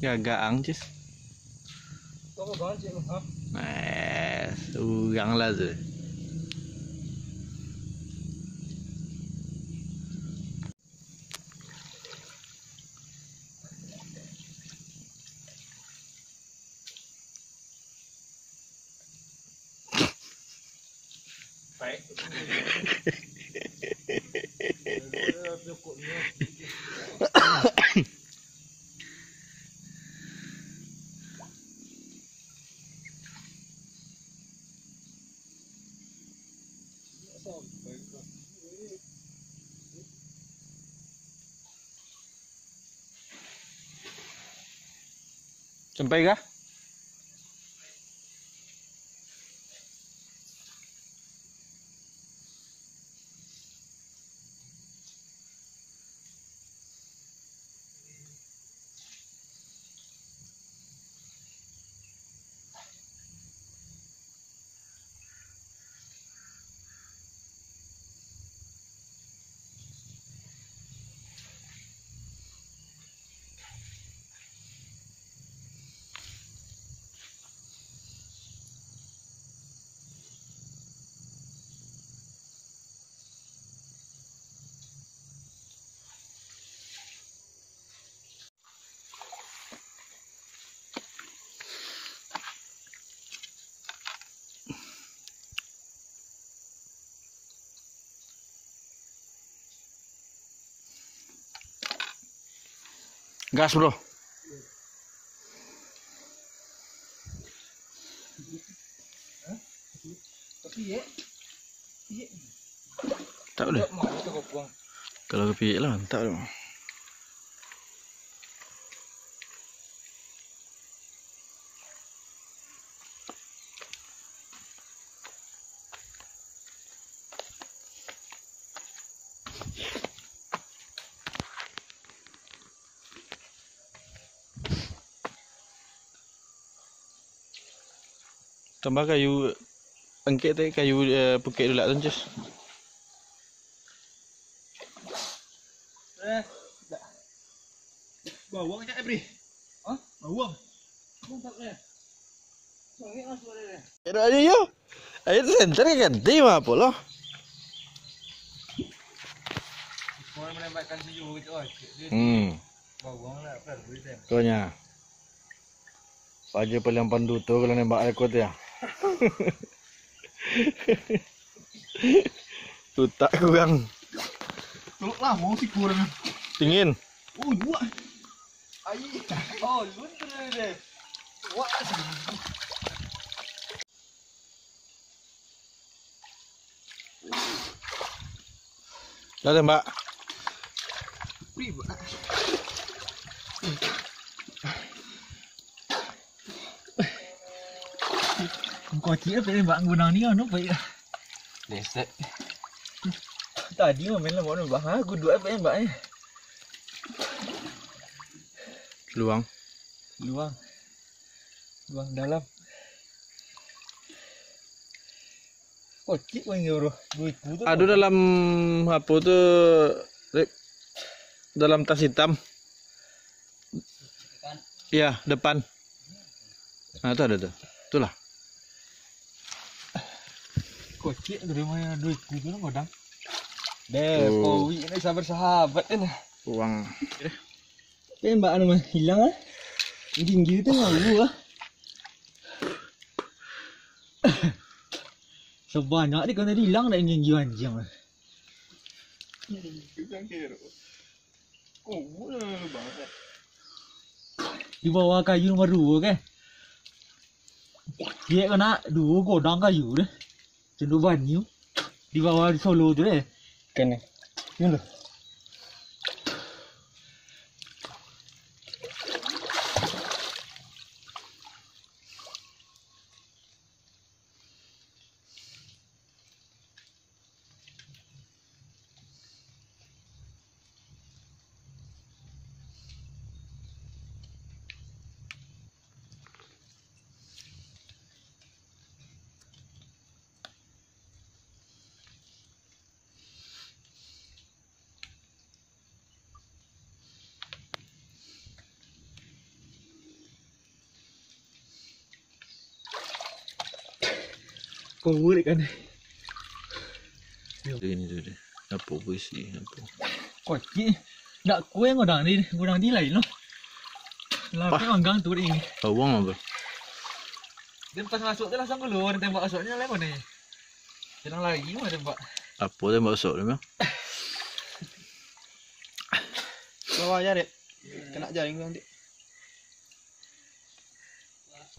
Gagang cis. Kau mau ganti lu, ha? Eh, surang lah tu. Baik. Sampai kah? Gas bro. Tapi ya, Tak boleh. tak mau tu kau buang. Kalau kepik lah, tak boleh. Tambah kayu Angkit tadi kayu uh, pukit dulu lah Eh, tak. Bawang je, Ebri. Ha? Bawang. Mantap eh. Sangat lah dia. Pero ayo yo. Ayo center kan ganti mah apa loh. Kau menembakkan sejuk gitu. Oh, dia Hmm, bawang lah. Apa beri dia? konya. Paje paling pandu tu kalau nembak aku tu ya. Tutak kurang Tolok lah, mau si kurang. dingin. Oh, dua. Ayi. Oh, luntur dia. Wah, Dah tembak. Riba. Kau cik apa ni bang gunang ni anu baik. Desek. Tadi mah main lah mau bang. Ha, aku dua apa yang bang eh. Luang. Luang. Luang dalam. Kocik pun euro. Duitku tu. Aduh dalam apa tu dalam tas hitam. Ya, depan. Nah, tu ada tu. Itulah. Kocik dari mana duitku tu nak godang. Deh, Oh. kowi ni sabar sahabat kan. Uang. Eh mbak anu mah hilang ah. Tinggi tu malu ah. Sebanyak ni kau tadi hilang nak tinggi anjing ah. Di bawah kayu nombor dua kan. Dia kena dua godang kayu ကျွန်တော်ဘာညူဒီဘာဝါဆော်လို့တဲ့ကဲနေညူလို့ Kau boleh kan? Ini tu dia. Apa puisi apa. Kocik. Nak kue ngodang ni, ngodang di lain loh. Lah, Pah. kan gang tu ni. Bawang apa? Dia pas masuk tu langsung keluar, dia tembak masuknya lah mana? Jangan lagi mah tembak. Apa dia masuk dia memang? Bawa aja dek. Kena jaring tu nanti.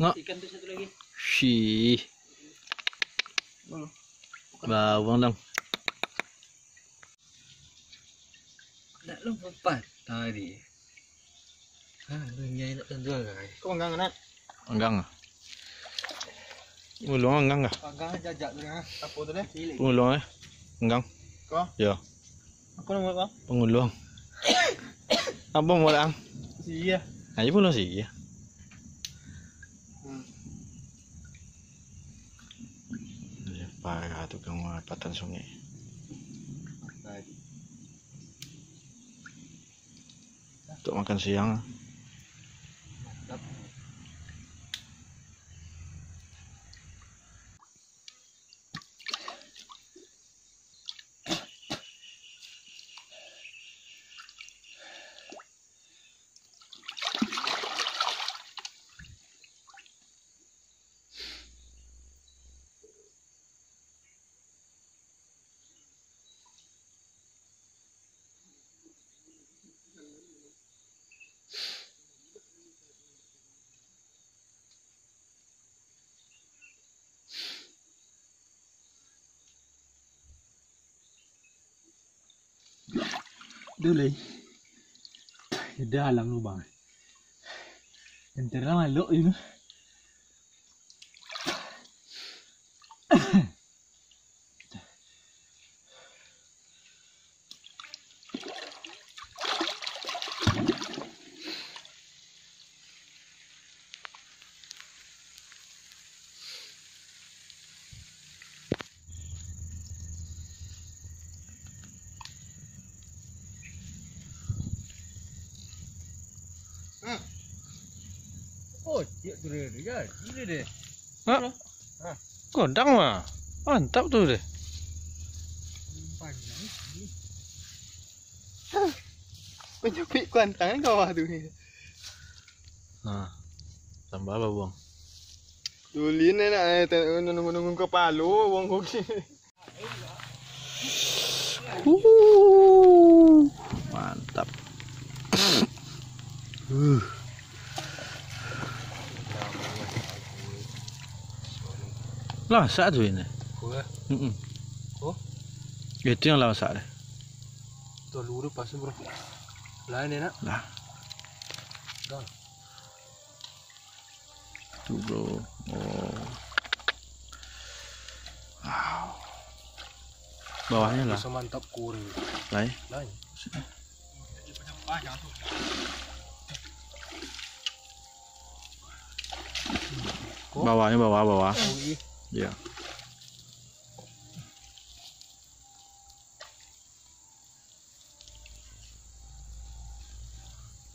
Ngak. Ikan tu satu lagi. Shih. Bawang dong. Nak lu empat tadi. Ha, lu nyai nak tentu kan. Kau enggak kena. Enggang ah. Ngulung enggang ah. Panggang jajak tu ha. Apa tu deh? Pengulung eh. Enggang. Kau? Ya, Apa nama kau? pengulung. Apa mau lang? Sia. Ayo pun sih ya. Hmm. Ya, para tukang patan sungai. Untuk makan siang. Ah. Dulu. Dah alam lubang. Entar lah maluk itu. Oh, dia tu dia dia. Ini dia. Ha? Kodang mah. Mantap tu deh. Panjang. Penyepit kuantang ni kau tu ni. Nah. Tambah apa buang? Dulin ni nak eh, tengok nunggu-nunggu kepala wong kau sini. Mantap. Uh. Lah, sak tu ini. Kau. Mm Oh. Itu yang lawan sak deh. Tu luru pas bro. Lain ni nak. Lah. Dah. Tu bro. Oh. Wow. Bawahnya lah. Bisa mantap kuri. Lai. Lain. Oh. Bawahnya bawah bawah. Oh, Ya.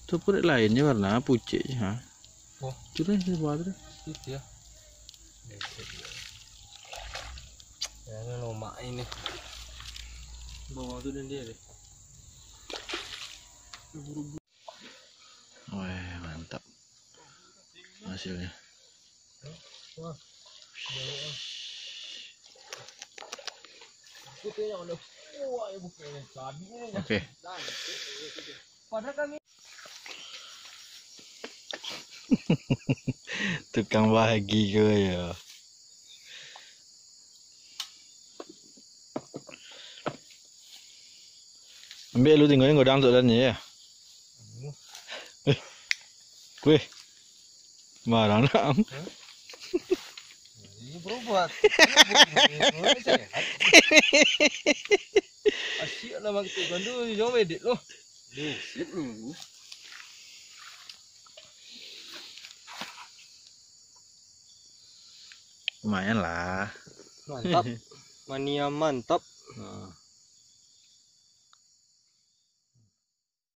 Tu kulit lainnya warna pucet je ha. Oh. Tu dah di bawah tu. dah. Itu ya. Ya, ni lomak ini. Bawah tu dan dia deh. Wah, mantap. Hasilnya. Wah, ya bukan sabi ni. Okey. Padahal kami Tukang bahagi ke ya. Ambil lu tengok ni godang tu dalam ni ya. Eh. Kuih. Marah nak. Berubat. Asyik lah mak tu tu jom edit loh. Lumayan lah. Mantap. Mania mantap. Ha.